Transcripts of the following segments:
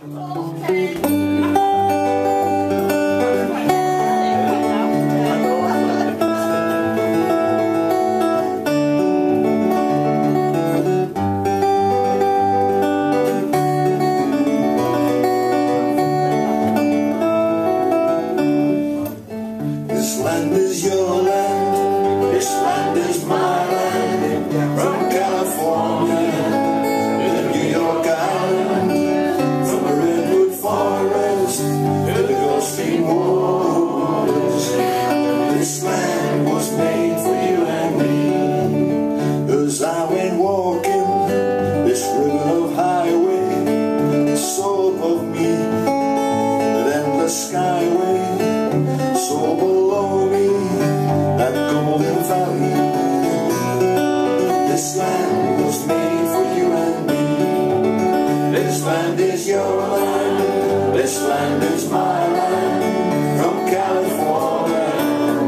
This land is your land, This land was made for you and me. As I went walking this of highway, me, that endless skyway, below me, that golden valley. This land was made for you and me. This land is your land, this land is my land. From California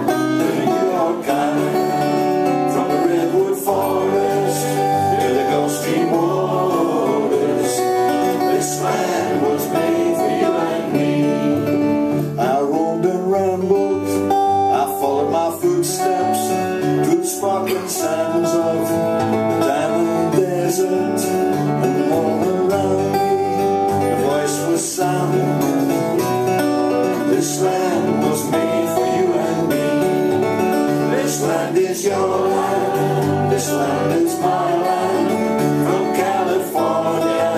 to New York Island, from the redwood forest to the Gulf Stream waters. This land was made for you and me. I roamed and rambled, I followed my footsteps through the sparkling sands of is your land, this land is my land. From California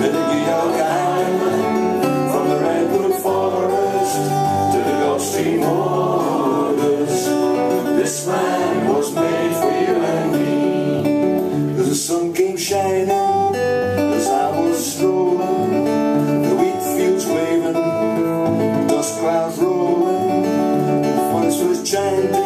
to the New York Island, from the Redwood Forest to the Gulf Stream waters, this land was made for you and me. Cause the sun came shining as I was strolling, the wheat fields waving, dust clouds rolling, the voice chanting.